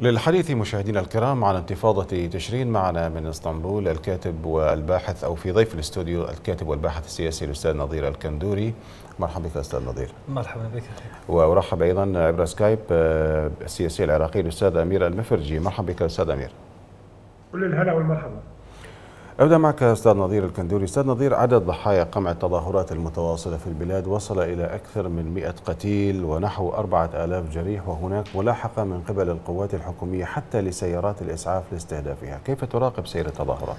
للحديث مشاهدينا الكرام عن انتفاضة تشرين معنا من إسطنبول الكاتب والباحث أو في ضيف الاستوديو الكاتب والباحث السياسي الأستاذ نظير الكندوري. مرحبا بك أستاذ نظير. مرحبا بك. وأرحب أيضا عبر سكايب آه، السياسي العراقي الأستاذ أمير المفرجي. مرحبا بك أستاذ أمير. كل الهلا والمرحبا. أبدأ معك أستاذ نظير الكندوري أستاذ نظير عدد ضحايا قمع التظاهرات المتواصلة في البلاد وصل إلى أكثر من 100 قتيل ونحو 4000 جريح وهناك ملاحقة من قبل القوات الحكومية حتى لسيارات الإسعاف لاستهدافها كيف تراقب سير التظاهرات؟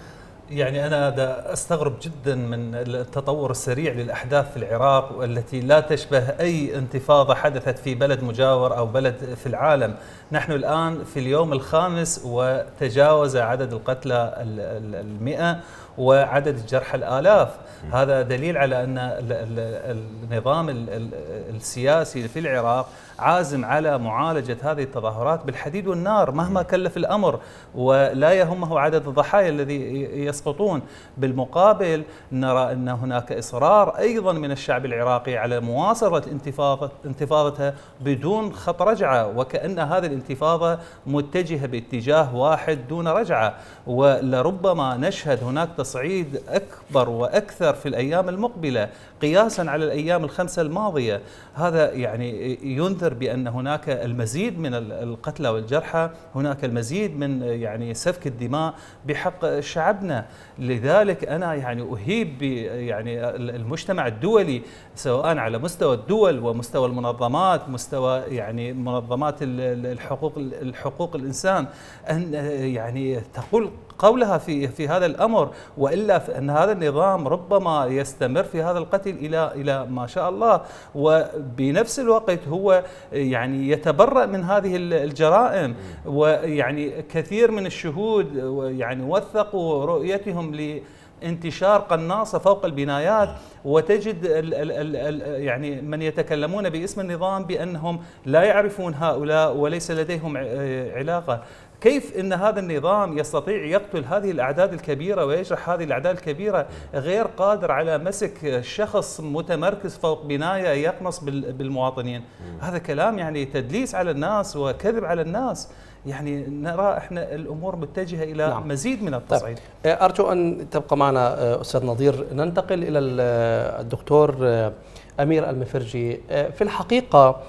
يعني أنا أستغرب جدا من التطور السريع للأحداث في العراق والتي لا تشبه أي انتفاضة حدثت في بلد مجاور أو بلد في العالم. نحن الآن في اليوم الخامس وتجاوز عدد القتلى المئة وعدد الجرحى الآلاف. هذا دليل على أن النظام السياسي في العراق عازم على معالجة هذه التظاهرات بالحديد والنار مهما كلف الأمر ولا يهمه عدد الضحايا الذي يسقطون. بالمقابل نرى أن هناك إصرار أيضا من الشعب العراقي على مواصلة انتفاضة انتفاضتها بدون خط رجعة وكأن هذه الانتفاضة متجهة باتجاه واحد دون رجعة. ولربما نشهد هناك تصعيد أكبر وأكثر في الأيام المقبلة قياسا على الأيام الخمسة الماضية. هذا يعني ينذر بأن هناك المزيد من القتلى والجرحى هناك المزيد من يعني سفك الدماء بحق شعبنا. لذلك أنا يعني أهيب يعني المجتمع الدولي سواء على مستوى الدول ومستوى المنظمات مستوى يعني منظمات الحقوق الحقوق الإنسان أن يعني تقول قولها في في هذا الأمر وإلا ان هذا النظام ربما يستمر في هذا القتل إلى إلى ما شاء الله. وبنفس الوقت هو يعني يتبرأ من هذه الجرائم. ويعني كثير من الشهود يعني وثقوا رؤيتهم ل انتشار قناصة فوق البنايات. وتجد ال ال ال يعني من يتكلمون باسم النظام بأنهم لا يعرفون هؤلاء وليس لديهم علاقة. كيف إن هذا النظام يستطيع يقتل هذه الأعداد الكبيرة ويجرح هذه الأعداد الكبيرة غير قادر على مسك شخص متمركز فوق بناية يقنص بالمواطنين؟ هذا كلام يعني تدليس على الناس وكذب على الناس. يعني نرى إحنا الأمور متجهة إلى نعم. مزيد من التصعيد. طيب. أرجو أن تبقى معنا أستاذ نظير. ننتقل إلى الدكتور أمير المفرجي. في الحقيقة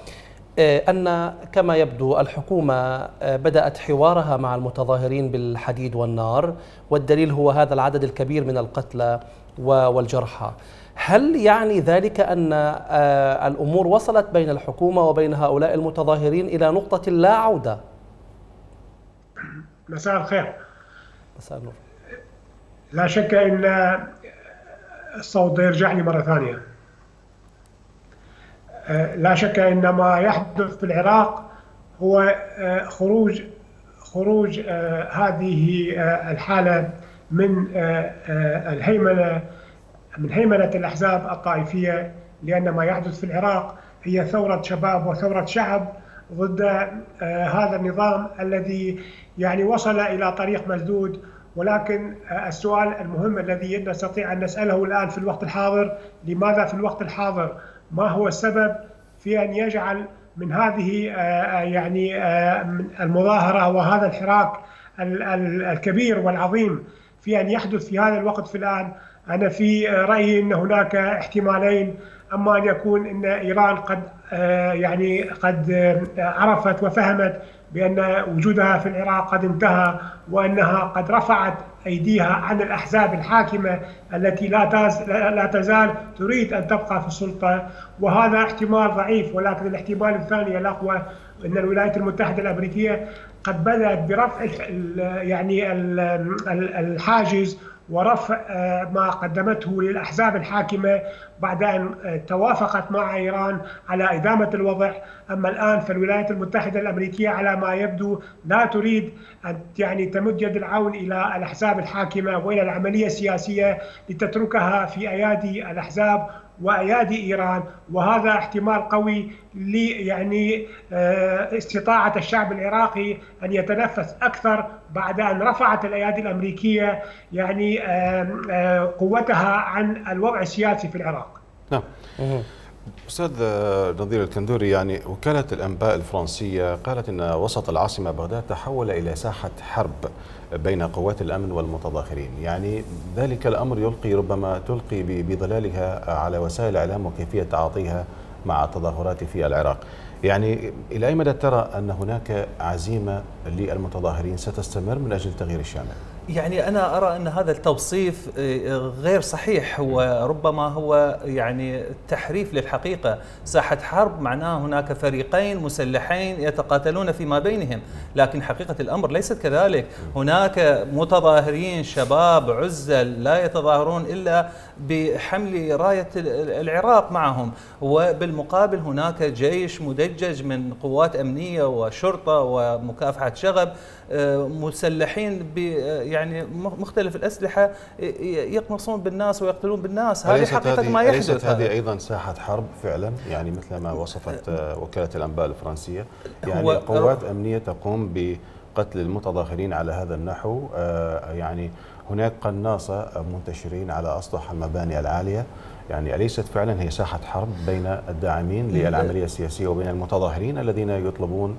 أن كما يبدو الحكومة آه، بدأت حوارها مع المتظاهرين بالحديد والنار والدليل هو هذا العدد الكبير من القتلى والجرحى. هل يعني ذلك أن آه، الأمور وصلت بين الحكومة وبين هؤلاء المتظاهرين إلى نقطة لا عودة؟ مساء الخير. مساء النور. لا شك أن الصوت يرجع لي مرة ثانية. آه، لا شك إن ما يحدث في العراق هو آه، خروج خروج آه، هذه الحالة من الهيمنة من هيمنة الأحزاب الطائفية لأن ما يحدث في العراق هي ثورة شباب وثورة شعب ضد هذا النظام الذي يعني وصل إلى طريق مسدود. ولكن السؤال المهم الذي نستطيع أن نسأله الآن في الوقت الحاضر لماذا في الوقت الحاضر؟ ما هو السبب في أن يجعل من هذه آه، آه، يعني آه، المظاهرة وهذا الحراك الكبير والعظيم في أن يحدث في هذا الوقت في الآن؟ أنا في رأيي إن هناك احتمالين أما أن يكون إن إيران قد يعني قد عرفت وفهمت بأن وجودها في العراق قد انتهى وأنها قد رفعت أيديها عن الأحزاب الحاكمة التي لا لا تزال تريد أن تبقى في السلطة. وهذا احتمال ضعيف ولكن الاحتمال الثاني الاقوى أن الولايات المتحدة الأمريكية قد بدأت برفع يعني الحاجز ورفع آه، ما قدمته للأحزاب الحاكمة بعد أن آه، توافقت مع إيران على إدامة الوضع، أما الآن فالولايات المتحدة الأمريكية على ما يبدو لا تريد أن يعني تمد يد العون إلى الأحزاب الحاكمة وإلى العملية السياسية لتتركها في أيادي الأحزاب وأيادي إيران وهذا احتمال قوي ل يعني آه، استطاعة الشعب العراقي أن يتنفس أكثر بعد أن رفعت الأيادي الأمريكية يعني آه، قوتها عن الوضع السياسي في العراق. نعم. أستاذ نظير الكندوري يعني وكالة الأنباء الفرنسية قالت إن وسط العاصمة بغداد تحول إلى ساحة حرب بين قوات الأمن والمتظاهرين، يعني ذلك الأمر يلقي ربما تلقي بظلالها على وسائل الاعلام وكيفية تعاطيها مع التظاهرات في العراق. يعني إلى أي مدى ترى أن هناك عزيمة للمتظاهرين ستستمر من أجل تغيير الشامل؟ يعني أنا أرى أن هذا التوصيف آه، غير صحيح. وربما هو يعني تحريف للحقيقة، ساحة حرب معناه هناك فريقين مسلحين يتقاتلون فيما بينهم، لكن حقيقة الأمر ليست كذلك، هناك متظاهرين شباب عزل لا يتظاهرون إلا بحمل راية العراق معهم، وبالمقابل هناك جيش مدجج من قوات أمنية وشرطة ومكافحة شغب آه، مسلحين ب آه، يعني مختلف الأسلحة يقنصون بالناس ويقتلون بالناس. هذه حقيقة ما يحدث أليست هذه أيضا ساحة حرب فعلا؟ يعني مثل ما وصفت آه، وكالة الأنباء الفرنسية. يعني قوات أمنية تقوم بقتل المتظاهرين على هذا النحو يعني هناك قناصة منتشرين على أسطح المباني العالية. يعني أليست فعلا هي ساحة حرب بين الداعمين للعملية السياسية وبين المتظاهرين الذين يطلبون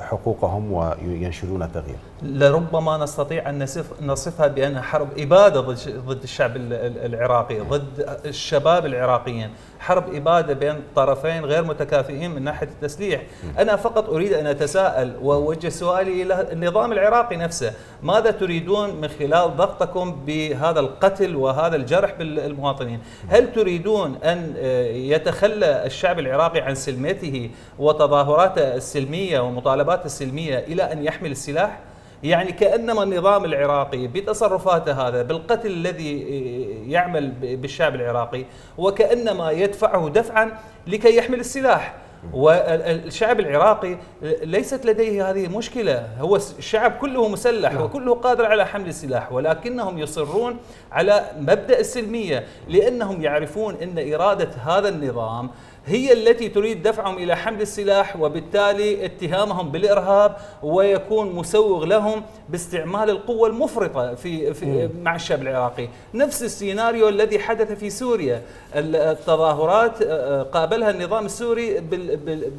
حقوقهم وينشدون التغيير. لربما نستطيع أن نصف نصفها بأنها حرب إبادة ضد الشعب العراقي ضد الشباب العراقيين. حرب إبادة بين طرفين غير متكافئين من ناحية التسليح. أنا فقط أريد أن أتساءل وأوجه سؤالي إلى النظام العراقي نفسه. ماذا تريدون من خلال ضغطكم بهذا القتل وهذا الجرح بالمواطنين؟ هل تريدون أن يتخلى الشعب العراقي عن سلمته وتظاهراته السلمية ومطالباته السلمية إلى أن يحمل السلاح؟ يعني كأنما النظام العراقي بتصرفاته هذا بالقتل الذي يعمل بالشعب العراقي وكأنما يدفعه دفعا لكي يحمل السلاح والشعب العراقي ليست لديه هذه مشكلة هو الشعب كله مسلح نعم. وكله قادر على حمل السلاح ولكنهم يصرون على مبدأ السلمية لأنهم يعرفون إن إرادة هذا النظام هي التي تريد دفعهم إلى حمل السلاح وبالتالي اتهامهم بالإرهاب ويكون مسوغ لهم باستعمال القوة المفرطة في, في مع الشعب العراقي، نفس السيناريو الذي حدث في سوريا، التظاهرات آه، آه، قابلها النظام السوري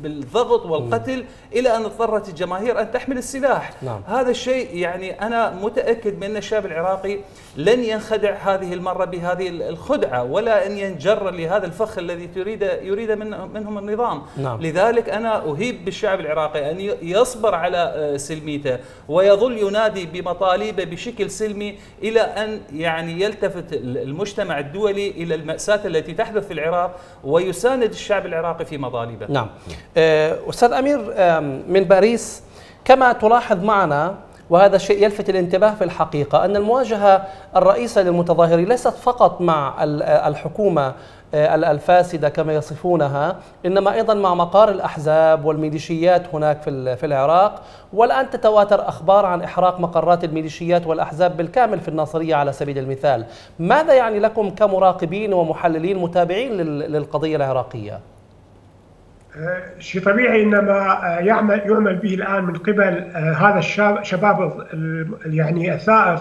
بالضغط والقتل إلى أن اضطرت الجماهير أن تحمل السلاح، نعم. هذا الشيء يعني أنا متأكد من الشعب العراقي لن ينخدع هذه المرة بهذه الخدعة ولا أن ينجر لهذا الفخ الذي تريد يريد من منهم النظام. نعم. لذلك أنا أهيب بالشعب العراقي أن يصبر على آه، سلميته ويظل ينادي بمطالبه بشكل سلمي إلى أن يعني يلتفت المجتمع الدولي إلى المأساة التي تحدث في العراق ويساند الشعب العراقي في مطالبه. نعم. آه، أستاذ أمير من باريس كما تلاحظ معنا وهذا الشيء يلفت الانتباه في الحقيقة أن المواجهة الرئيسة للمتظاهرين ليست فقط مع الحكومة آه، الفاسدة كما يصفونها إنما أيضا مع مقار الأحزاب والميليشيات هناك في العراق والآن تتواتر أخبار عن إحراق مقرات الميليشيات والأحزاب بالكامل في الناصرية على سبيل المثال ماذا يعني لكم كمراقبين ومحللين متابعين للقضية العراقية؟ آه، شيء طبيعي إنما آه، يعمل يعمل به الآن من قبل هذا الشباب شباب يعني الثائر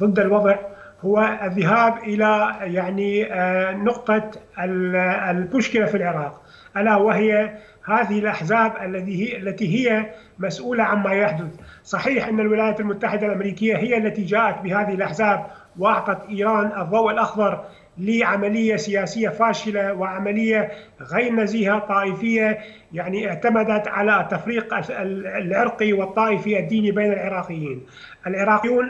ضد الوضع هو الذهاب إلى يعني آه، نقطة المشكلة في العراق. ألا وهي هذه الأحزاب التي هي التي هي مسؤولة عما يحدث، صحيح أن الولايات المتحدة الأمريكية هي التي جاءت بهذه الأحزاب واعطت إيران الضوء الأخضر لعملية سياسية فاشلة وعملية غير نزيهه طائفية يعني اعتمدت على التفريق العرقي والطائفي الديني بين العراقيين. العراقيون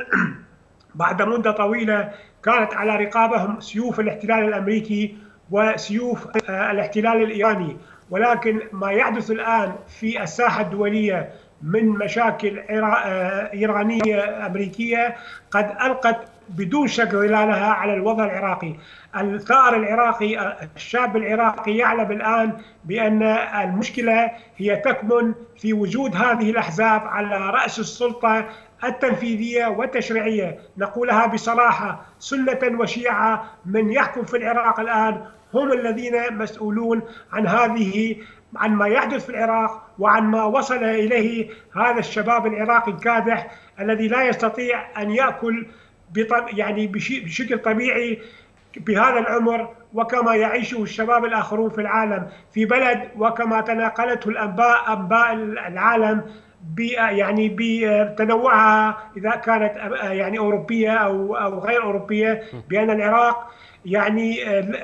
بعد مدة طويلة كانت على رقابهم سيوف الاحتلال الأمريكي وسيوف آه، الاحتلال الإيراني ولكن ما يحدث الآن في الساحة الدولية من مشاكل آه، إيرانية أمريكية قد ألقت بدون شك ظلالها على الوضع العراقي. الثار العراقي الشاب العراقي يعلم الآن بأن المشكلة هي تكمن في وجود هذه الأحزاب على رأس السلطة التنفيذية والتشريعية. نقولها بصراحة سنة وشيعة من يحكم في العراق الآن هم الذين مسؤولون عن هذه عن ما يحدث في العراق وعن ما وصل إليه هذا الشباب العراقي الكادح الذي لا يستطيع أن يأكل يعني بشكل طبيعي بهذا العمر وكما يعيشه الشباب الآخرون في العالم في بلد وكما تناقلته الانباء أنباء العالم يعني بتنوعها إذا كانت يعني أوروبية أو أو غير أوروبية بأن العراق يعني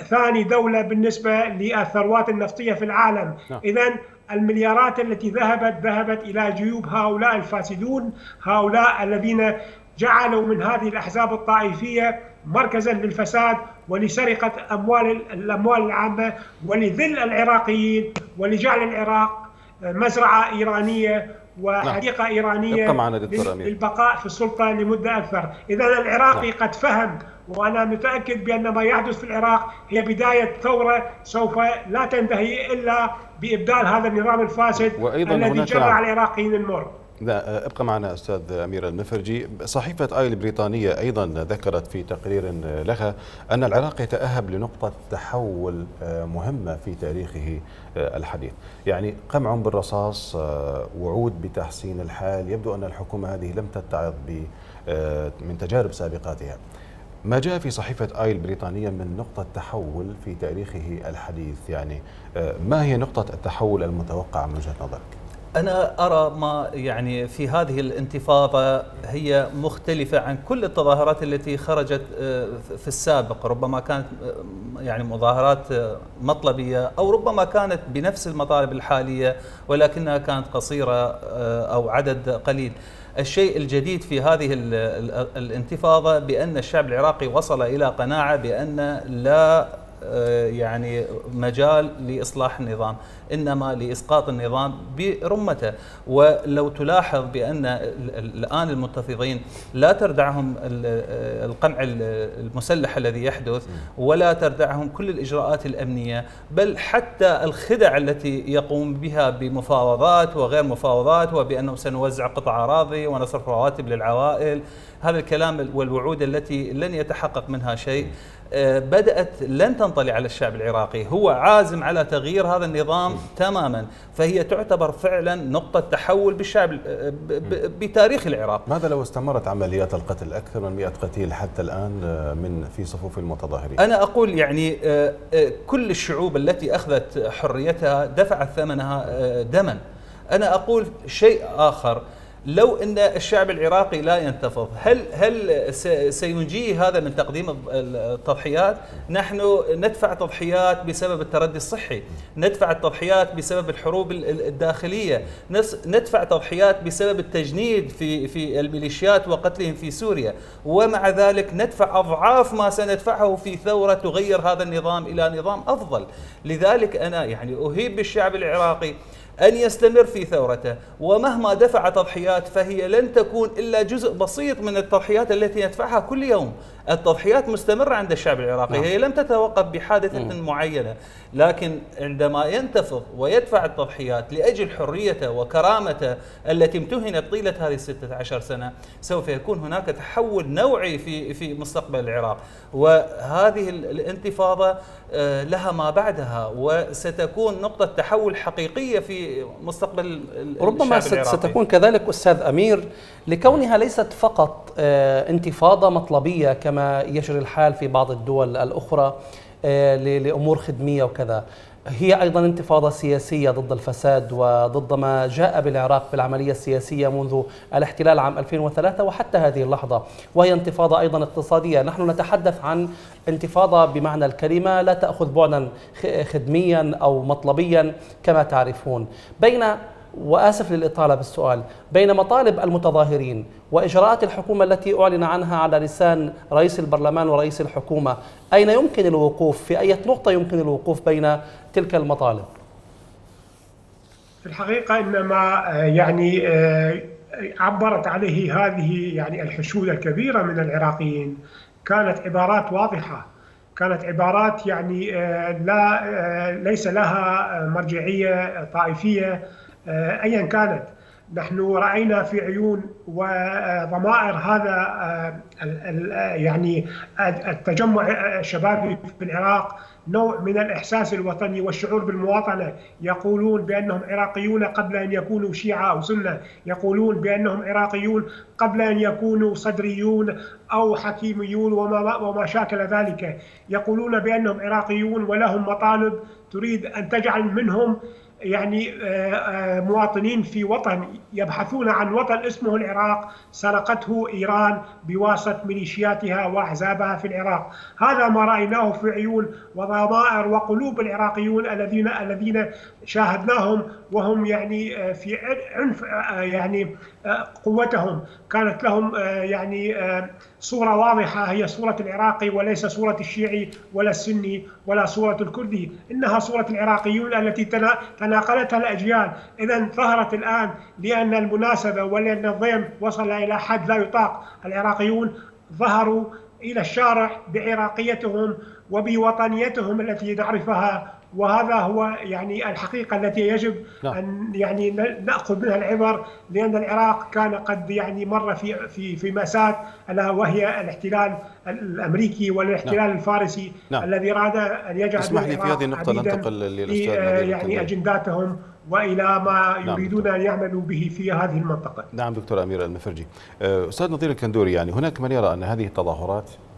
ثاني دولة بالنسبة للثروات النفطية في العالم نعم. اذا المليارات التي ذهبت ذهبت إلى جيوب هؤلاء الفاسدون هؤلاء الذين جعلوا من هذه الأحزاب الطائفية مركزا للفساد ولسرقة أموال الأموال العامة ولذل العراقيين ولجعل العراق مزرعة إيرانية وحديقة نعم. إيرانية للبقاء في السلطة لمدة أكثر، اذا العراقي نعم. قد فهم وأنا متأكد بأن ما يحدث في العراق هي بداية ثورة سوف لا تنتهي إلا بإبدال هذا النظام الفاسد الذي جرى العراقيين المر. لا ابقى معنا أستاذ أمير المفرجي. صحيفة اي البريطانية أيضا ذكرت في تقرير لها أن العراق يتأهب لنقطة تحول مهمة في تاريخه الحديث. يعني قمع بالرصاص وعود بتحسين الحال. يبدو أن الحكومة هذه لم تتعظ من تجارب سابقاتها. ما جاء في صحيفة آي البريطانية من نقطة تحول في تاريخه الحديث؟ يعني ما هي نقطة التحول المتوقعة من وجهة نظرك؟ أنا أرى ما يعني في هذه الانتفاضة هي مختلفة عن كل التظاهرات التي خرجت في السابق. ربما كانت يعني مظاهرات مطلبية أو ربما كانت بنفس المطالب الحالية ولكنها كانت قصيرة أو عدد قليل. الشيء الجديد في هذه الانتفاضة بأن الشعب العراقي وصل إلى قناعة بأن لا يعني مجال لإصلاح النظام إنما لإسقاط النظام برمته. ولو تلاحظ بأن الآن المنتفضين لا تردعهم القمع المسلح الذي يحدث ولا تردعهم كل الإجراءات الأمنية بل حتى الخدع التي يقوم بها بمفاوضات وغير مفاوضات وبأنه سنوزع قطع أراضي ونصرف رواتب للعوائل. هذا الكلام والوعود التي لن يتحقق منها شيء. بدأت لن تنطلي على الشعب العراقي. هو عازم على تغيير هذا النظام تماما. فهي تعتبر فعلا نقطة تحول بالشعب بتاريخ العراق. ماذا لو استمرت عمليات القتل أكثر من 100 قتيل حتى الآن من في صفوف المتظاهرين؟ أنا أقول يعني كل الشعوب التي أخذت حريتها دفعت ثمنها دما. أنا أقول شيء آخر. لو إن الشعب العراقي لا ينتفض هل هل سينجيه هذا من تقديم التضحيات؟ نحن ندفع تضحيات بسبب التردي الصحي ندفع التضحيات بسبب الحروب الداخلية ندفع تضحيات بسبب التجنيد في في الميليشيات وقتلهم في سوريا ومع ذلك ندفع أضعاف ما سندفعه في ثورة تغير هذا النظام إلى نظام أفضل. لذلك أنا يعني أهيب بالشعب العراقي أن يستمر في ثورته ومهما دفع تضحيات فهي لن تكون إلا جزء بسيط من التضحيات التي يدفعها كل يوم التضحيات مستمرة عند الشعب العراقي نعم. هي لم تتوقف بحادثة. معينة لكن عندما ينتفض ويدفع التضحيات لأجل حريته وكرامته التي امتهنت طيلة هذه الستة عشر سنة سوف يكون هناك تحول نوعي في في مستقبل العراق وهذه الانتفاضة لها ما بعدها وستكون نقطة تحول حقيقية في مستقبل ربما ستكون كذلك أستاذ أمير لكونها ليست فقط انتفاضة مطلبية كما يجري الحال في بعض الدول الأخرى لأمور خدمية وكذا. هي أيضا انتفاضة سياسية ضد الفساد وضد ما جاء بالعراق في العملية السياسية منذ الاحتلال عام 2003 وحتى هذه اللحظة. وهي انتفاضة أيضا اقتصادية. نحن نتحدث عن انتفاضة بمعنى الكلمة لا تأخذ بعدا خدميا أو مطلبيا كما تعرفون. بين وأسف للإطالة بالسؤال. بين مطالب المتظاهرين وإجراءات الحكومة التي أعلن عنها على لسان رئيس البرلمان ورئيس الحكومة أين يمكن الوقوف؟ في أي نقطة يمكن الوقوف بين تلك المطالب؟ في الحقيقة انما يعني عبرت عليه هذه يعني الحشود الكبيرة من العراقيين. كانت عبارات واضحة. كانت عبارات يعني لا ليس لها مرجعية طائفية. ايا كانت. نحن رأينا في عيون وضمائر هذا يعني التجمع الشبابي في العراق نوع من الإحساس الوطني والشعور بالمواطنة. يقولون بأنهم عراقيون قبل أن يكونوا شيعة أو سنة. يقولون بأنهم عراقيون قبل أن يكونوا صدريون أو حكيميون وما وما شاكل ذلك. يقولون بأنهم عراقيون ولهم مطالب تريد أن تجعل منهم يعني آه، آه، مواطنين في وطن يبحثون عن وطن اسمه العراق سرقته إيران بواسطة ميليشياتها وأحزابها في العراق، هذا ما رأيناه في عيون وضمائر وقلوب العراقيون الذين الذين شاهدناهم وهم يعني آه، في عنف يعني قوتهم. كانت لهم يعني صورة واضحة هي صورة العراقي وليس صورة الشيعي ولا السني ولا صورة الكردي. إنها صورة العراقيون التي تناقلتها الأجيال. إذا ظهرت الآن لأن المناسبة ولأن الضيم وصل إلى حد لا يطاق. العراقيون ظهروا إلى الشارع بعراقيتهم وبوطنيتهم التي نعرفها وهذا هو يعني الحقيقة التي يجب نعم. أن يعني نأخذ منها العبر لأن العراق كان قد يعني مر في في في مأساة ألا وهي الاحتلال الأمريكي والاحتلال نعم. الفارسي نعم. الذي أراد أن يجعل اسمح لي في هذه النقطة ننتقل للأستاذ يعني أجنداتهم وإلى ما نعم يريدون أن يعملوا به في هذه المنطقة. نعم دكتور أمير المفرجي. أستاذ نظير الكندوري يعني هناك من يرى أن هذه التظاهرات آه،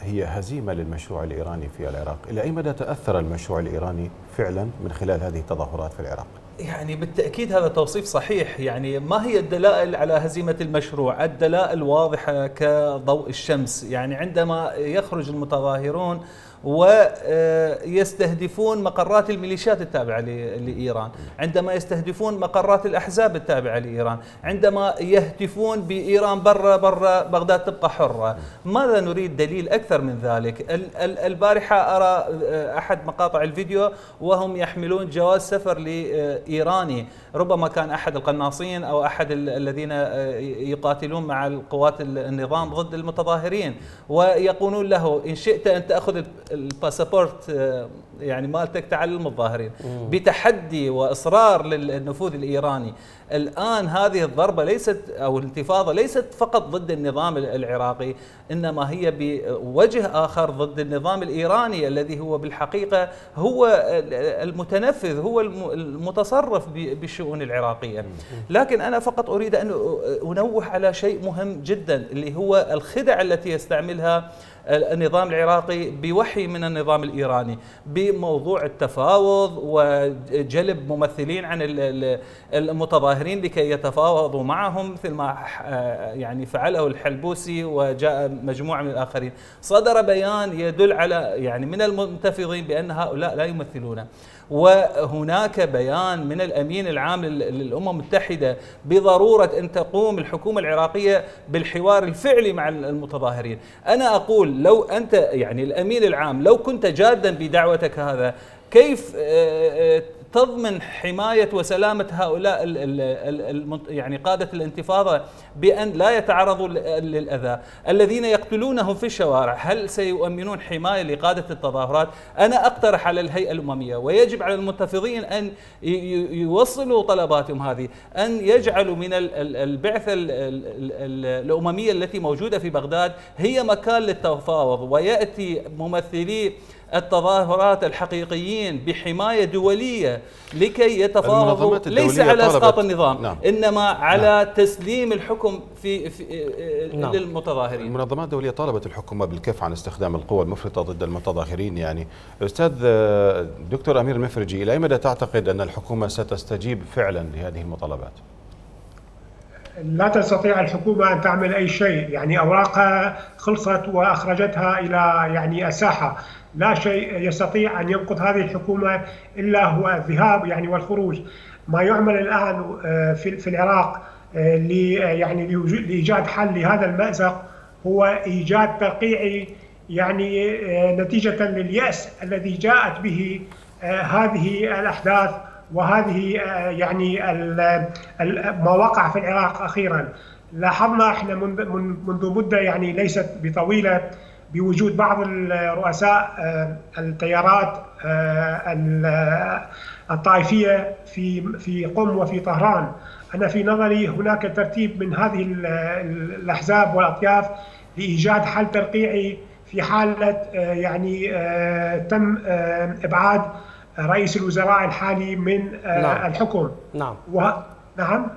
هي هزيمة للمشروع الإيراني في العراق. إلى أي مدى تأثر المشروع الإيراني فعلا من خلال هذه التظاهرات في العراق؟ يعني بالتأكيد هذا توصيف صحيح. يعني ما هي الدلائل على هزيمة المشروع؟ الدلائل واضحة كضوء الشمس. يعني عندما يخرج المتظاهرون ويستهدفون مقرات الميليشيات التابعة لإيران. عندما يستهدفون مقرات الأحزاب التابعة لإيران. عندما يهتفون بإيران برا برا بغداد تبقى حرة. ماذا نريد دليل أكثر من ذلك؟ البارحة أرى أحد مقاطع الفيديو وهم يحملون جواز سفر لإيراني. ربما كان أحد القناصين أو أحد الذين يقاتلون مع القوات النظام ضد المتظاهرين. ويقولون له إن شئت أن تأخذ الباسبورت آه، يعني مالتك تعلم الظاهرين. بتحدي وإصرار للنفوذ الإيراني. الآن هذه الضربة ليست أو الانتفاضة ليست فقط ضد النظام العراقي إنما هي بوجه آخر ضد النظام الإيراني الذي هو بالحقيقة هو المتنفذ هو المتصرف بالشؤون العراقية. لكن أنا فقط أريد أن أنوه على شيء مهم جدا اللي هو الخدع التي يستعملها النظام العراقي بوحي من النظام الإيراني بموضوع التفاوض وجلب ممثلين عن المتظاهرين لكي يتفاوضوا معهم مثل ما يعني فعله الحلبوسي وجاء مجموعة من الآخرين. صدر بيان يدل على يعني من المنتفضين بأن هؤلاء لا يمثلون. وهناك بيان من الأمين العام للأمم المتحدة بضرورة أن تقوم الحكومة العراقية بالحوار الفعلي مع المتظاهرين، أنا أقول لو أنت يعني الأمين العام لو كنت جادا بدعوتك هذا كيف آه، آه، تضمن حماية وسلامة هؤلاء ال ال ال يعني قادة الانتفاضة بأن لا يتعرضوا للأذى. الذين يقتلونهم في الشوارع هل سيؤمنون حماية لقادة التظاهرات؟ أنا أقترح على الهيئة الأممية ويجب على المنتفضين أن يوصلوا طلباتهم هذه أن يجعلوا من البعثة الأممية التي موجودة في بغداد هي مكان للتفاوض ويأتي ممثلي التظاهرات الحقيقيين بحماية دولية لكي يتفاوضوا ليس على إسقاط النظام نعم. إنما على نعم. تسليم الحكم في, في نعم. للمتظاهرين المنظمات الدولية طالبت الحكومة بالكف عن استخدام القوى المفرطة ضد المتظاهرين يعني أستاذ دكتور أمير المفرجي إلى أي مدى تعتقد أن الحكومة ستستجيب فعلا لهذه المطالبات؟ لا تستطيع الحكومة أن تعمل أي شيء، يعني أوراقها خلصت وأخرجتها إلى يعني الساحة، لا شيء يستطيع أن ينقذ هذه الحكومة إلا هو الذهاب يعني والخروج. ما يعمل الآن آه، في العراق آه، يعني لإيجاد حل لهذا المأزق هو إيجاد ترقيعي يعني آه، نتيجة لليأس الذي جاءت به هذه الأحداث. وهذه يعني ما وقع في العراق أخيرا. لاحظنا إحنا منذ مدة يعني ليست بطويلة بوجود بعض الرؤساء التيارات الطائفية في في قم وفي طهران. أنا في نظري هناك ترتيب من هذه الأحزاب والأطياف لإيجاد حل ترقيعي في حالة يعني تم إبعاد رئيس الوزراء الحالي من نعم. الحكم نعم. و... نعم.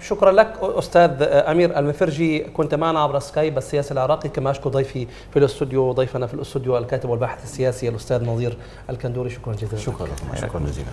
شكرا لك أستاذ أمير المفرجي. كنت معنا عبر سكايب السياسي العراقي كما اشكر ضيفي في الاستوديو ضيفنا في الاستوديو الكاتب والباحث السياسي الأستاذ نظير الكندوري. شكرا جزيلا شكرا شكرا جزيلا.